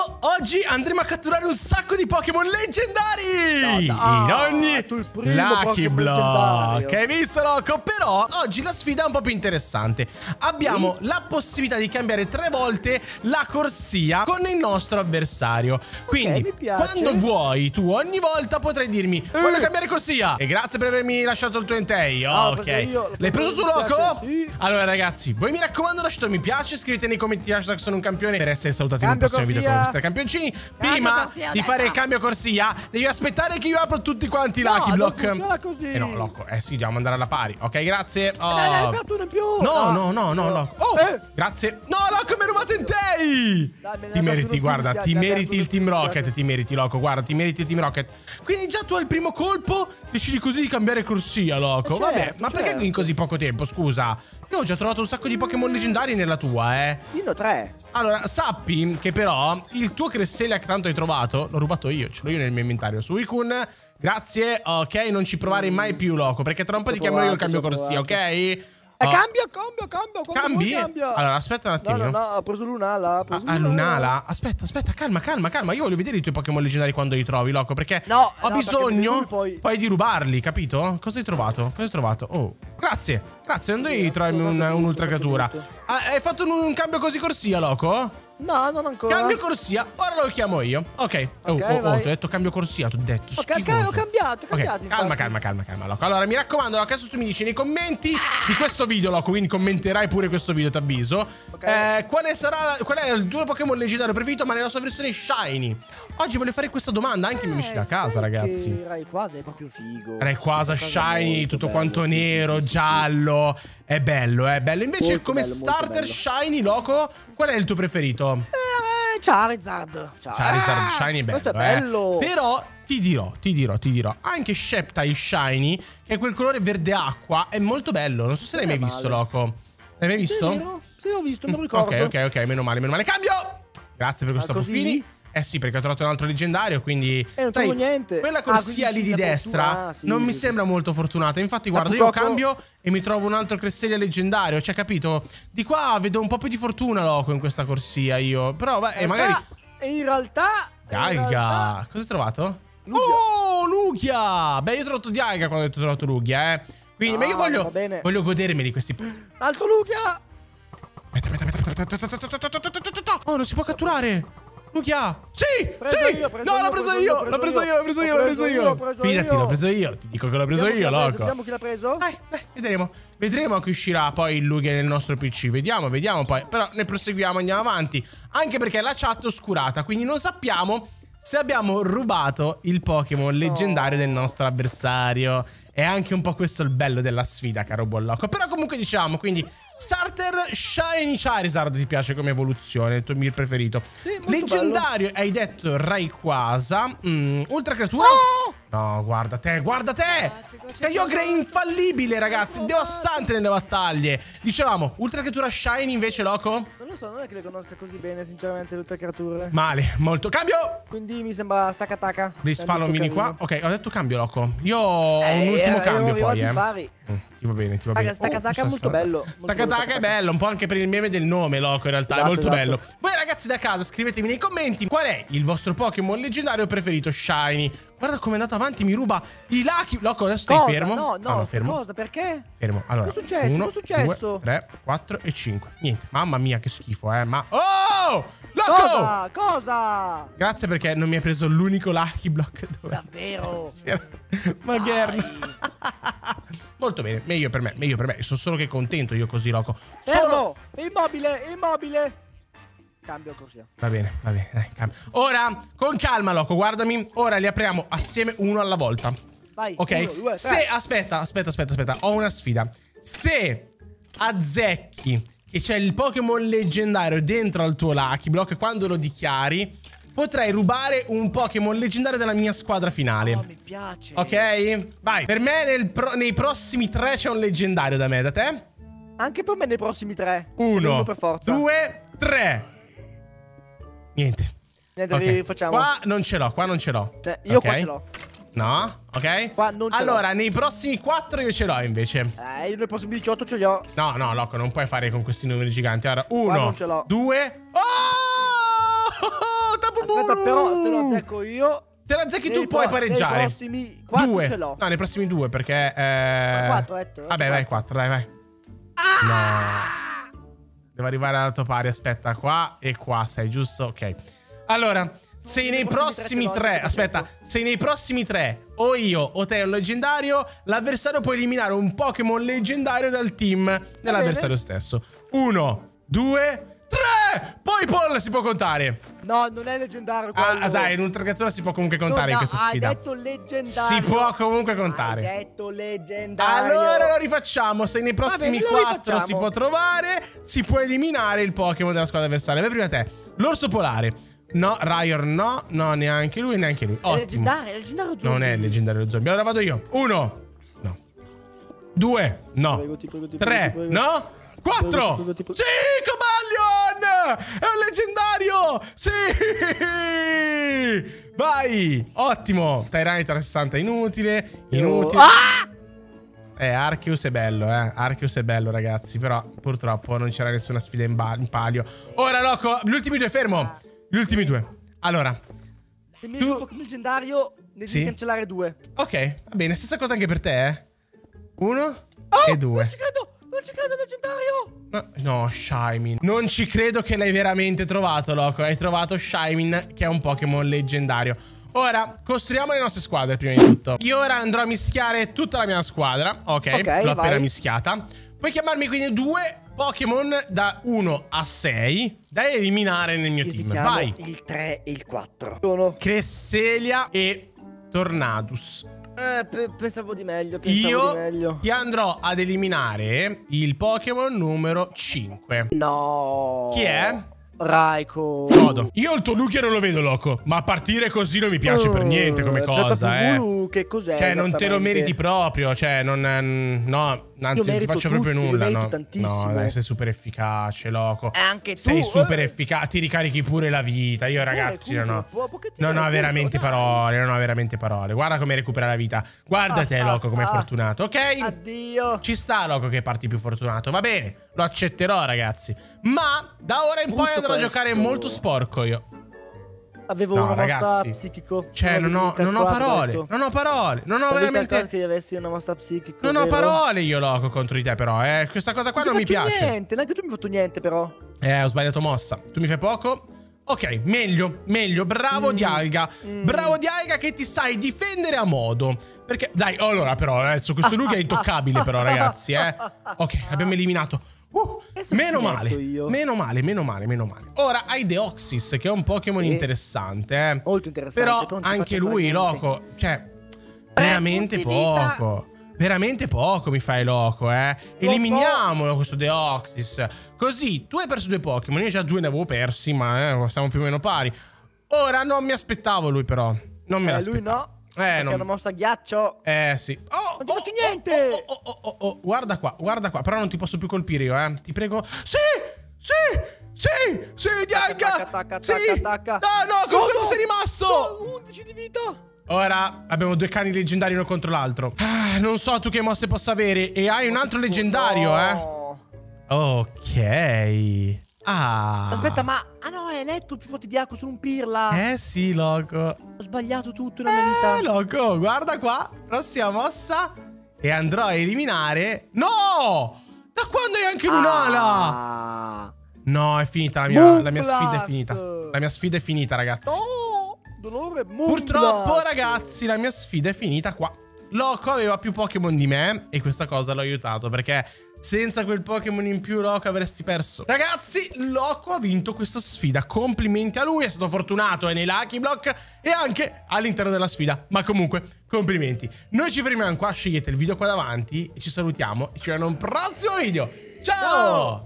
はい oggi andremo a catturare un sacco di Pokémon leggendari! No, dai, in ogni Lucky Block. Hai visto, Loco? Però oggi la sfida è un po' più interessante. Abbiamo la possibilità di cambiare tre volte la corsia con il nostro avversario. Quindi, piace. quando vuoi, tu ogni volta potrai dirmi: Voglio Eh. cambiare corsia. E grazie per avermi lasciato il tuo Entei. No, ok. io, L'hai preso tu, piace, sì. Allora, ragazzi, voi mi raccomando, lasciate un mi piace. Scrivete nei commenti hashtag sono un campione per essere salutati in un Cambio prossimo video con corsia. Campioncini. Prima di fare il cambio corsia, devi aspettare che io apro tutti quanti i No, Lucky non Block. funziona così. Eh no, Loco, eh sì, dobbiamo andare alla pari. Ok, grazie. Oh. Dai, dai, per uno in più. No, no, Ah. no, no, Loco. Oh, Eh. grazie. No, Loco, mi hai rubato in Tei. Me Ti meriti, guarda, ti ha meriti il Team Rocket, ti meriti, Loco, guarda, ti meriti il Team Rocket. Quindi già tu al primo colpo decidi così di cambiare corsia, Loco. Eh, Vabbè, certo, ma perché certo. in così poco tempo, scusa? Ho già trovato un sacco di Pokémon leggendari nella tua, eh. Io ne ho tre. Allora, sappi che però il tuo Cresselia che tanto hai trovato, l'ho rubato io, ce l'ho io nel mio inventario. Suicun, grazie, ok, non ci provare mai più, Loco, perché tra un po' ti chiamo io il cambio corsia, ok? Eh, cambio, cambio, cambio. quando Cambi? cambia. Allora, aspetta un No, attimino. no, no, ho preso l'unala. ho preso Ah, Lunala? Aspetta, aspetta, calma, calma, calma. Io voglio vedere i tuoi Pokémon leggendari quando li trovi, Loco, perché No, ho no, perché bisogno lui poi- poi di rubarli, capito? Cosa hai trovato? Cosa hai trovato? Oh, grazie, grazie, non devi trovarmi un, un'ultra creatura. Ah, hai fatto un, un cambio così corsia, Loco? No, non ancora. Cambio corsia, ora lo chiamo io. Ok. Oh, Ok, oh, oh, ti ho detto cambio corsia, ti ho detto. Ca- schifoso. ho cambiato, ho Ok, cambiato, Calma, infatti. calma, calma, calma, Loco. Allora, mi raccomando, Loco, adesso tu mi dici nei commenti di questo video, Loco, quindi commenterai pure questo video, ti avviso. Ok. Eh, quale sarà, qual è il tuo Pokémon leggendario preferito, ma nella sua versione Shiny? Oggi voglio fare questa domanda anche ai miei amici da casa, ragazzi. Rayquaza è proprio figo. Rayquaza shiny, tutto bello, quanto sì, nero, sì, sì. giallo. È bello, è bello. Invece, Molto come bello, starter bello. shiny, Loco, qual è il tuo preferito? Eh, Charizard. Charizard Ah, Shiny è bello, Questo è eh. bello. Però ti dirò, ti dirò, ti dirò. Anche Sceptile Shiny, che è quel colore verde acqua, è molto bello. Non so se l'hai mai Non è visto, male. Loco. L'hai mai Sì, visto? vero? Sì, ho visto, lo ricordo. Ok, ok, ok, meno male, meno male. Cambio! Grazie per questo? Puffini. Eh sì, perché ho trovato un altro leggendario, quindi... Eh, non sai, trovo niente. Quella Ah, corsia quindi lì di destra fortuna, ah, sì, non mi sembra molto fortunata. Infatti, guarda, io cambio e mi trovo un altro Cresselia leggendario. Cioè, capito? Di qua vedo un po' più di fortuna, Loco, in questa corsia io. Però, beh, In magari... realtà- In realtà... in realtà- Dialga. Cosa hai trovato? Lugia. Oh, Lugia! Beh, io ho trovato Dialga quando ho trovato Lugia, eh. Quindi, ma io Ah, voglio, voglio godermeli questi... Alto Lugia! Aspetta, aspetta, aspetta, aspetta, aspetta, aspetta, aspetta, aspetta, aspetta, aspetta. Oh, non si può catturare. Lugia! Sì! Preso sì! io, preso no, l'ho preso preso io! io, L'ho preso io, l'ho preso io, l'ho preso io! Fidati, l'ho preso io. Ti dico che l'ho preso Vediamo io, loco. Vediamo chi l'ha preso. Dai, dai, vedremo. Vedremo a chi uscirà poi il Lugia nel nostro PC. Vediamo, vediamo poi. Però ne proseguiamo, andiamo avanti. Anche perché la chat è oscurata, quindi non sappiamo se abbiamo rubato il Pokémon leggendario del nostro avversario. È anche un po' questo il bello della sfida, caro buon loco. Però comunque diciamo, quindi Starter Shiny Charizard ti piace come evoluzione, il tuo mio preferito. Sì, Leggendario hai detto Rayquaza. Mm, ultra creatura? Oh! No, guarda te, guarda te! Kyogre è infallibile, ragazzi, devastante nelle battaglie. Dicevamo, ultra creatura Shiny invece, loco? Non lo so, non è che le conosca così bene, sinceramente, tutte le creature. Male, molto. Cambio! Quindi mi sembra stacca-tacca. Risfallomini qua. Ok, ho detto cambio, loco. Io ho Eh, un ultimo cambio poi, eh. Pari. Mm, Ti va bene, ti va Raga, bene. Stacca-tacca è Oh, molto bello, molto Stacca-tacca bello, è bello, un po' anche per il meme del nome, loco, in realtà, è Esatto, molto esatto. bello. Voi ragazzi da casa scrivetemi nei commenti qual è il vostro Pokémon leggendario preferito Shiny. Guarda come è andato avanti, mi ruba i Lucky. Loco, adesso stai Cosa? fermo. No, Ah, no, fermo. cosa? Perché? Fermo. Allora, Cosa è successo? uno, Cosa è successo? due, tre, quattro e cinque. Niente. Mamma mia, che schifo, eh. Ma... Oh! Loco! Cosa? Cosa? Grazie perché non mi hai preso l'unico Lucky Block dove... Davvero? Ma Vai. Molto bene, meglio per me, meglio per me. Sono solo che contento io così, Loco. Fermo! Solo... Immobile, immobile. Cambio corsia. Va bene, va bene, dai, calma. Ora, con calma, Loco, guardami. Ora li apriamo assieme uno alla volta. Vai. Ok? uno, due. Se... Aspetta, aspetta, aspetta, aspetta. Ho una sfida. Se azzecchi che c'è il Pokémon leggendario dentro al tuo Lucky Block, quando lo dichiari, potrai rubare un Pokémon leggendario della mia squadra finale. Oh, mi piace. Ok? Vai. Per me pro- nei prossimi tre c'è un leggendario da me, da te. Anche per me nei prossimi tre. Ce n'è Uno, per forza. due, tre. Niente. Niente, Ok. rifacciamo. Qua non ce l'ho, qua non ce l'ho. Cioè, io Ok? qua ce l'ho. No? Ok? Qua non ce Allora, nei prossimi quattro io ce l'ho invece. Eh, io nei prossimi 18 ce li ho. No, no, Loco, non puoi fare con questi numeri giganti. Allora, uno, non ce l'ho. due. Oh! Aspetta, però se lo azzecco io... Se la azzecchi tu puoi pareggiare. Nei prossimi quattro due. ce l'ho. No, nei prossimi due perché... Eh... quattro, Ettore, Vabbè, vai, quattro. dai, vai. No. Devo arrivare al tuo pari. Aspetta, qua e qua sei, giusto? Ok. Allora, sei nei prossimi tre tre. Aspetta, sei nei prossimi tre. O io o te è un leggendario. L'avversario può eliminare un Pokémon leggendario dal team dell'avversario stesso. Uno, due, tre. Poi Paul si può contare. No, non è leggendario Ah, quello. dai, in ultracattura si può comunque contare No, in questa sfida. Hai detto leggendario. Si può comunque contare. Hai detto leggendario. Allora lo rifacciamo. Se nei prossimi quattro rifacciamo. si può trovare, si può eliminare il Pokémon della squadra avversaria. Vai prima te. L'orso polare. No, Ryor no, no, neanche lui, neanche lui. È Ottimo. leggendario, è leggendario zombie. Non è il leggendario zombie. Allora vado io. Uno. No. Due. No. Prego, ti prego, ti Tre. prego, ti prego. No. Quattro. Ti prego, ti prego. Sì, Comaglion! È un leggendario! Sì! Vai! Ottimo! Tyranitar 60 inutile. Inutile. Ah! Eh, Arceus è bello, eh. Arceus è bello, ragazzi. Però, purtroppo, non c'era nessuna sfida in, in palio. Ora, Loco, gli ultimi due, fermo. Gli ultimi due. Allora, Se mi Tu- tu... Pokémon leggendario, ne Sì. devi cancellare due. ok, va bene. Stessa cosa anche per te, eh. Uno Oh, e due. Non ci credo, non ci credo, leggendario. No, Shaymin. Non ci credo che l'hai veramente trovato, Loco. Hai trovato Shaymin, che è un Pokémon leggendario. Ora, costruiamo le nostre squadre prima di tutto. Io ora andrò a mischiare tutta la mia squadra. Ok, Ok, l'ho appena mischiata. Puoi chiamarmi quindi due Pokémon da 1 a 6 da eliminare nel mio Io team. Vai. il 3 e il 4. Sono. Cresselia e Tornadus. Eh, pe- pensavo di meglio, pensavo Io di meglio. ti andrò ad eliminare il Pokémon numero 5. No. Chi è? Raiko. Godo. Io il tuo Lugia non lo vedo, loco. Ma a partire così non mi piace per niente come Eh, cosa, eh. Pulu, Che cos'è? Cioè, non te lo meriti proprio. Cioè, non. ehm, No, anzi, non ti faccio tutto, proprio io nulla. No, tantissimo. no, dai, sei super efficace, loco. E anche tu, Sei super eh. efficace. Ti ricarichi pure la vita. Io, ragazzi, non ho. Non ho veramente dai. parole. Non ho veramente parole. Guarda come recupera la vita. Guarda Ah, te, ah, loco, come è ah. fortunato. Ok? Addio. Ci sta, loco, che parti più fortunato. Va bene, lo accetterò, ragazzi. Ma da ora in poi andrò a giocare questo. molto sporco io. Avevo No, una mossa ragazzi. psichico. Cioè, non ho, non ho parole. Non ho parole. Non ho Avevo veramente. che io avessi una mossa psichico. Non ho vero? parole io, loco, contro di te, però. Eh. Questa cosa qua Non non mi piace. niente, neanche tu mi hai fatto niente, però. Eh, ho sbagliato mossa. Tu mi fai poco? Ok, meglio, meglio. Bravo Mm. Dialga. Mm. Bravo Dialga che ti sai difendere a modo. Perché, dai, allora, però, adesso questo Lugia è intoccabile, però, ragazzi, eh. Ok, l'abbiamo eliminato. Uh, meno male. io. Meno male, meno male, meno male. Ora hai Deoxys, che è un Pokémon interessante, eh. Molto interessante. Però anche lui, loco, cioè, veramente poco. Veramente poco mi fai loco, eh. Lo Eliminiamolo questo Deoxys. Così, tu hai perso due Pokémon, io già due ne avevo persi, ma eh, siamo più o meno pari. Ora non mi aspettavo lui però. Non me Eh, lui l'aspettavo. no. Eh, non- è una mossa ghiaccio. Eh sì. Oh, Non ti oh, faccio oh, niente! Oh, oh, oh, oh, oh, Guarda qua, guarda qua. Però non ti posso più colpire io, eh. Ti prego. Sì! Sì! Sì! Sì, Dialga! Attacca, attacca, sì! attacca, attacca. No, no, con quanto sei rimasto? Oh, 11 di vita. Ora abbiamo due cani leggendari uno contro l'altro. Ah, non so tu che mosse possa avere. E hai un altro leggendario, eh. Ok. Ah. Aspetta, ma. Ah no, è eletto il più forte di acqua, sono un pirla. Eh sì, loco. Ho sbagliato tutto nella mia vita. Eh, loco, guarda qua. Prossima mossa. E andrò a eliminare. No! Da quando hai anche un'ala? Ah. No, è finita la mia, la mia sfida è finita. La mia sfida è finita, ragazzi. No! Dolore, Purtroppo, ragazzi, la mia sfida è finita qua. Loco aveva più Pokémon di me e questa cosa l'ho aiutato perché senza quel Pokémon in più, Loco, avresti perso. Ragazzi, Loco ha vinto questa sfida. Complimenti a lui, è stato fortunato è nei Lucky Block e anche all'interno della sfida. Ma comunque, complimenti. Noi ci fermiamo qua, scegliete il video qua davanti e ci salutiamo e ci vediamo in un prossimo video. Ciao!